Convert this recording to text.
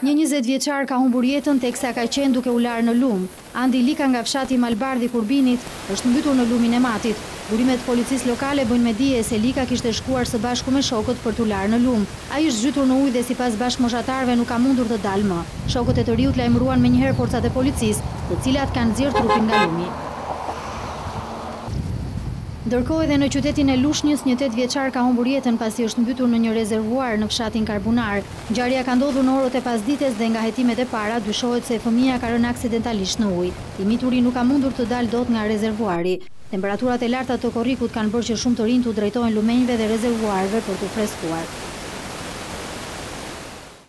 Një njëzet vjeçar ka humbur jetën teksa ka qenë duke u larë në lumë. Andi Lika nga fshati Malbardh i Kurbinit është mbytur në lumin e Matit. Burimet e policisë lokale bëjnë me dije se Lika kishte shkuar së bashku me shokët për t'u larë në lumë. Ai është zhytur në ujë dhe sipas bashkëmoshatarëve nuk ka mundur të dalë më. Shokët e të riut lajmëruan menjëherë forcat e policisë, të cilat kanë nxjerrë trupin nga lumi. Ndërkohë edhe në qytetin e Lushnjës një tetë vjeçar ka humbur jetën pasi është mbytur në një rezervuar në fshatin Karbunar. Ngjarja ka ndodhur në orët e pasdites dhe nga hetimet e para dyshohet se fëmija ka rënë aksidentalisht në ujë. I mituri nuk ka mundur të dalë dot nga rezervuari. Temperaturat e larta të korrikut kanë bërë që shumë të rinj t'u drejtohen lumenjve dhe rezervuarëve për t'u freskuar.